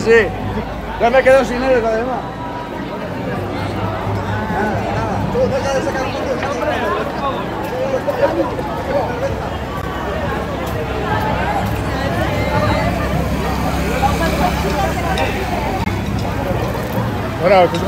Sí. Ya me quedo sin él, además. Nada, nada. Tú deja de sacar. Bueno, pues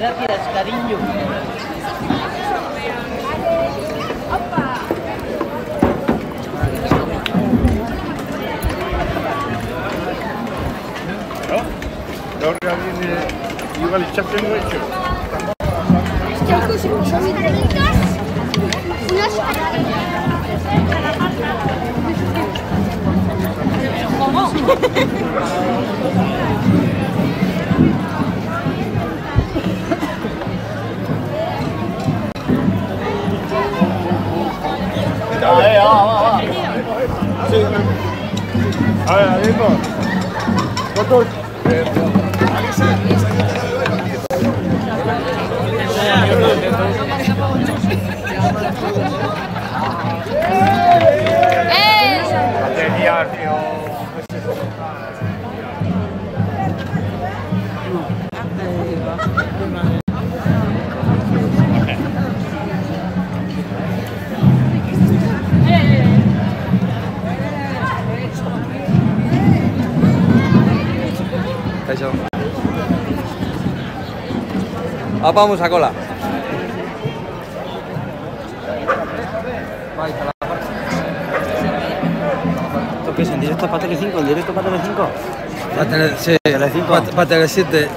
Gracias, cariño. Ahora viene iba al echarse hecho. ó, ó. Aí, aí, mano. Botou. Vamos a cola. ¿Tú piensas en directo para Tele5? ¿En directo para Tele5? Para Tele7. Para Tele7.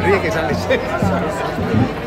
Sonríe que sales.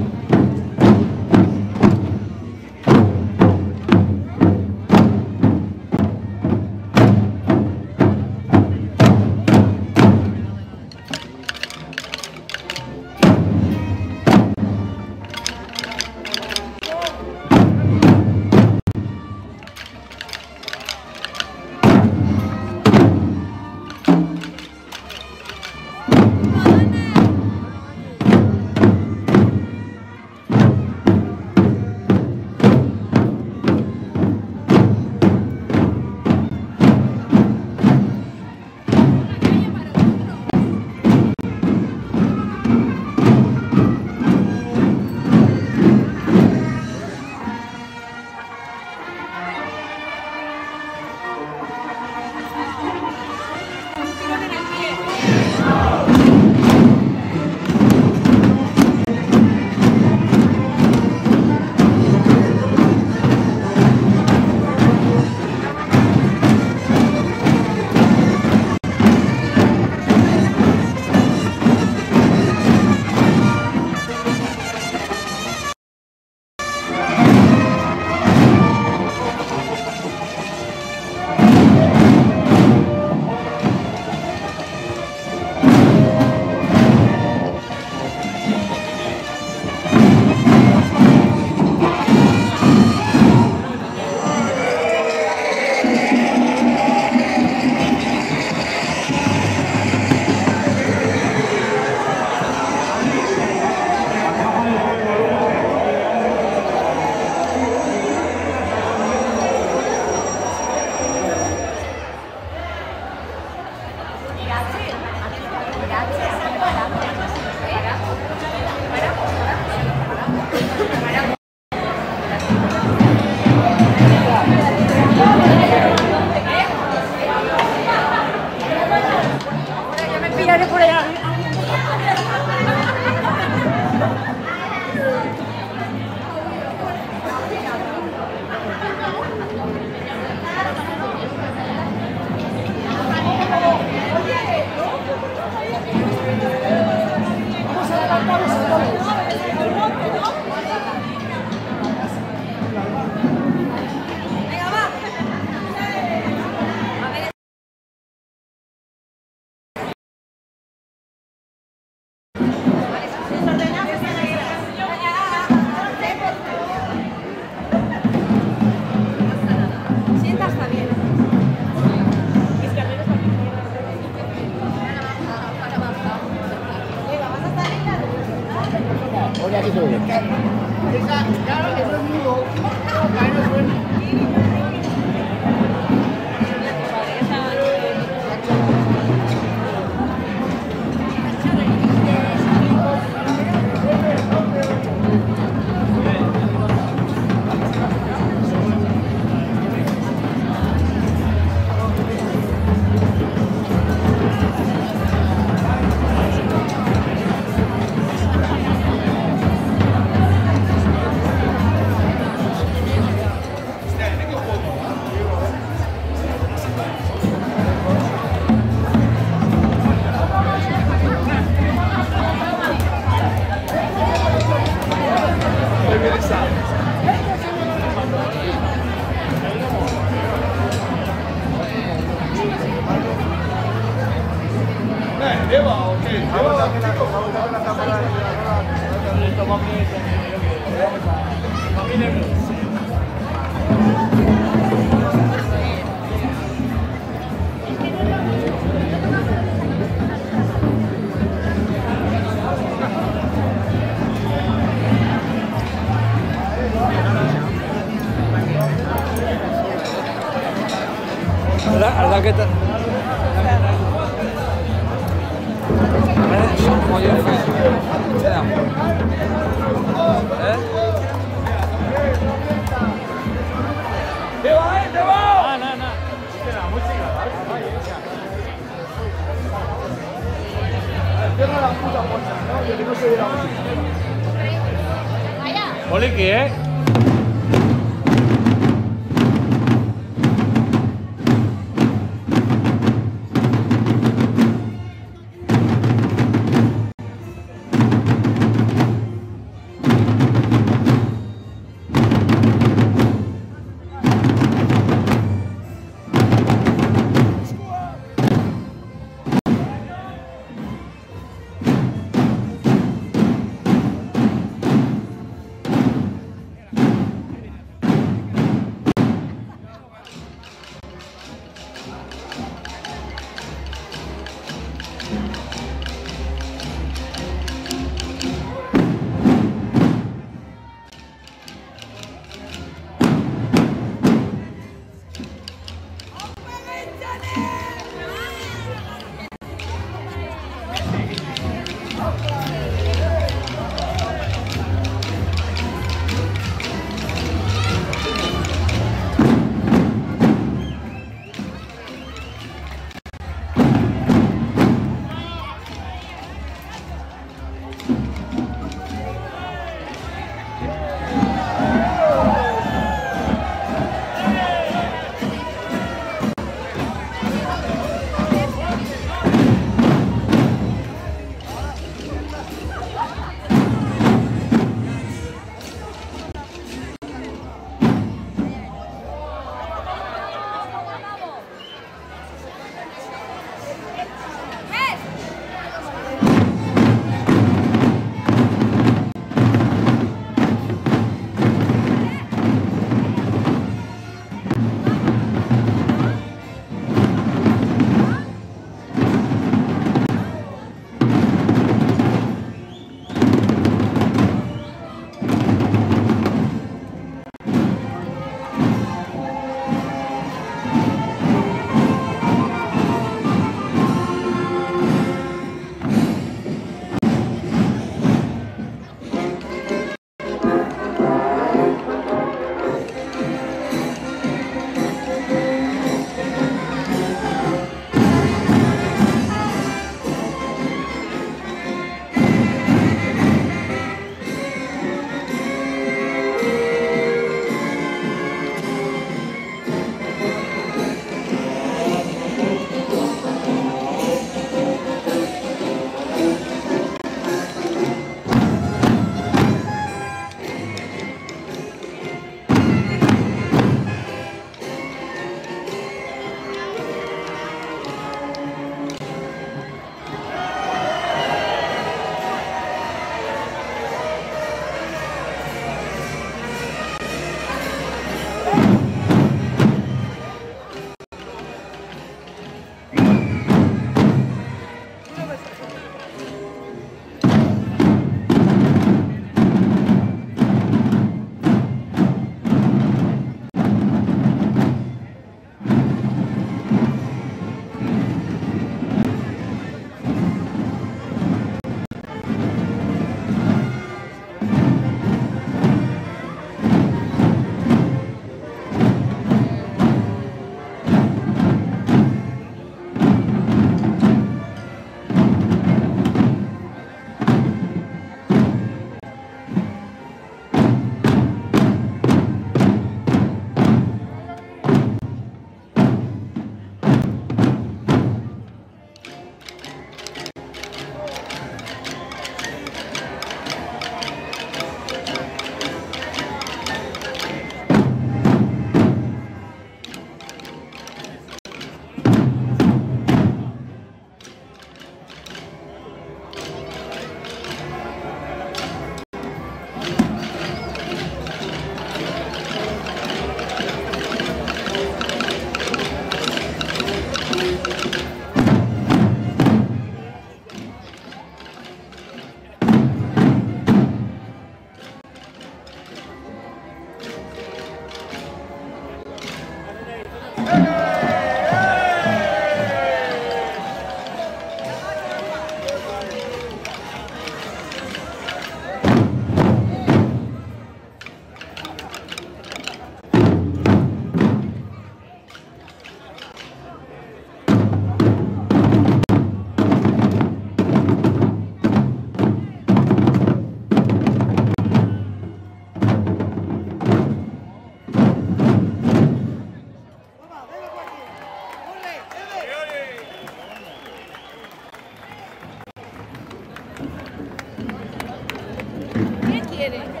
quiere.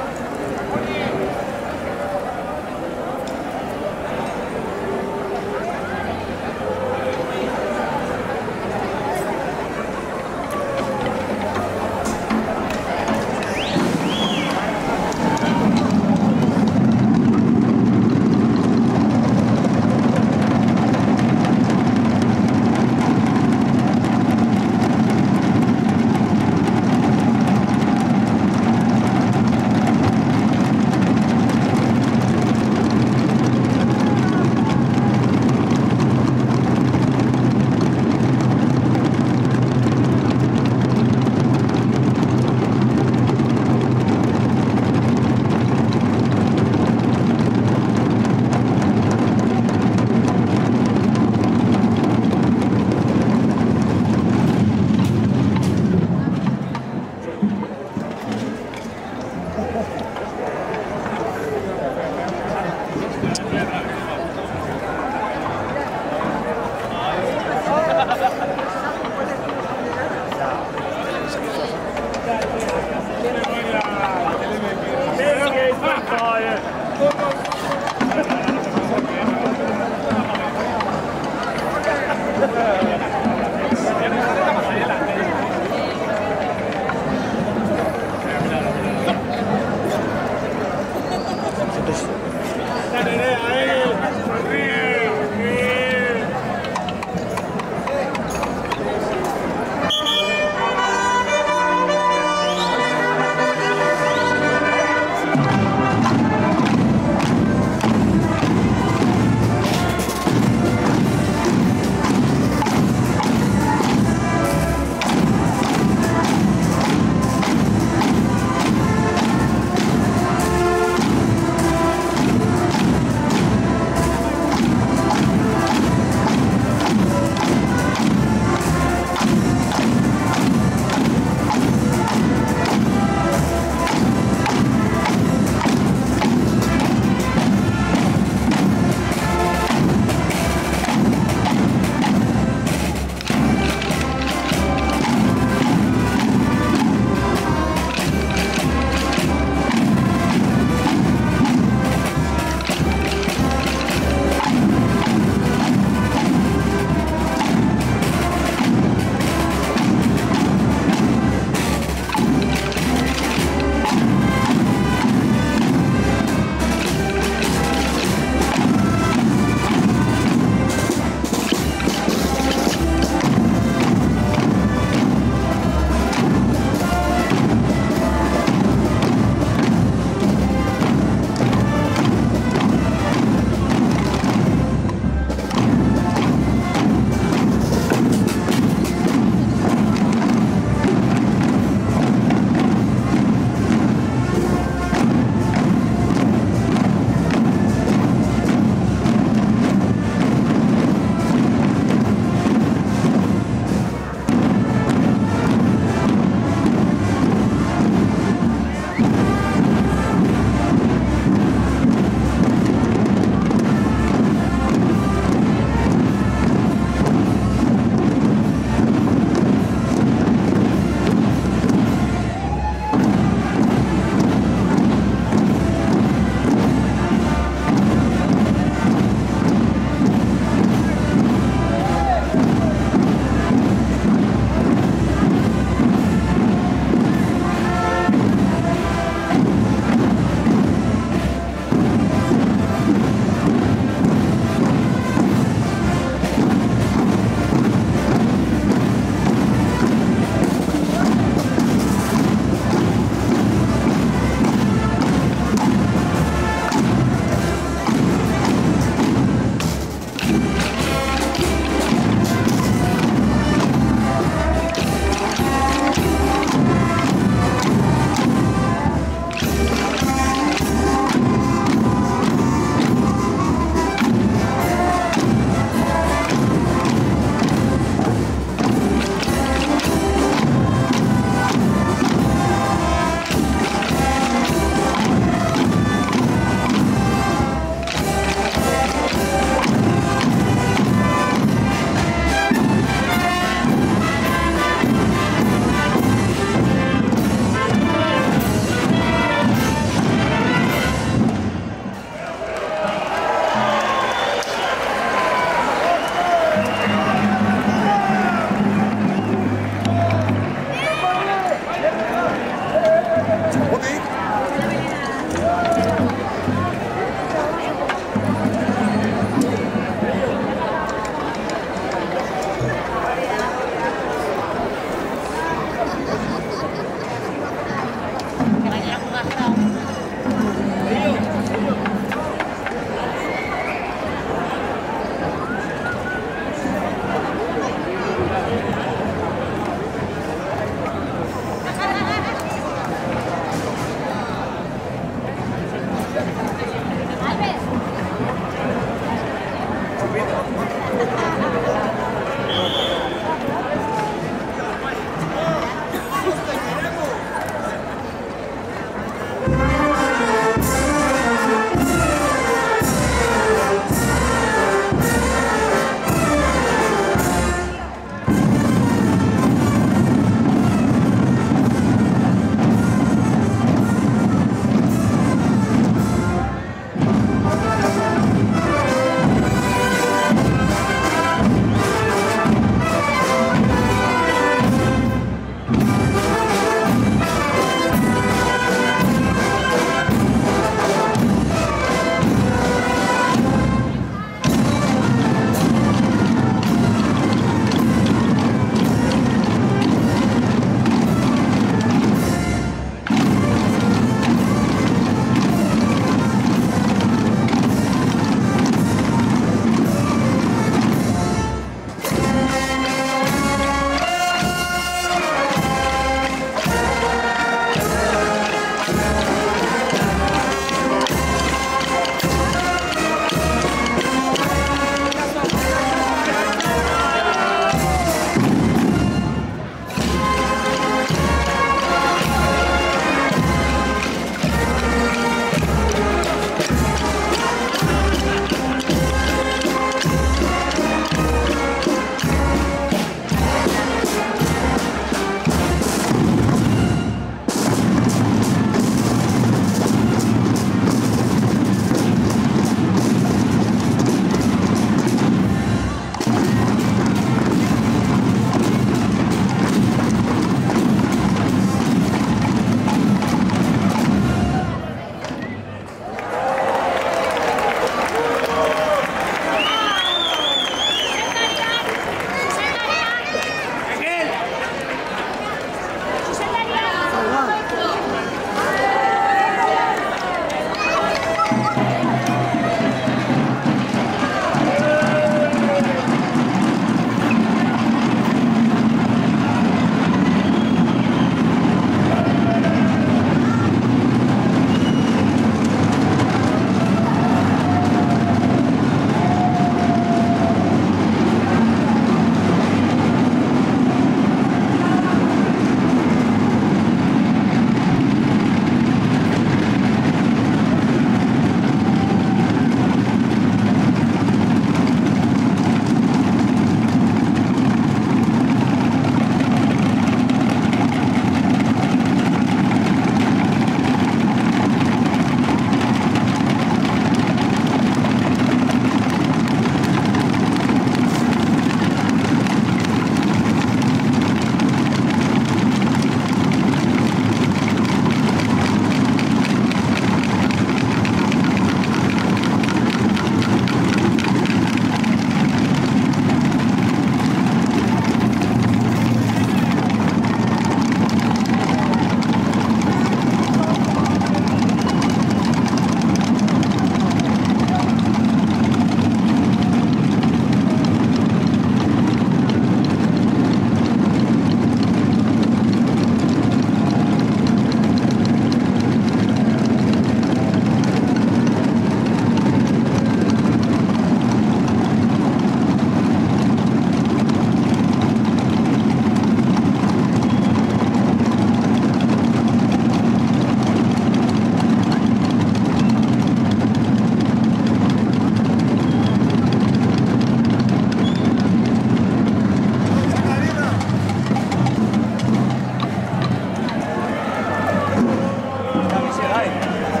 Minas Gerais.